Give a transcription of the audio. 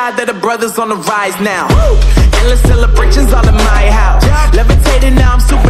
God that the brothers on the rise now. Endless celebrations all in my house. Levitating now, I'm super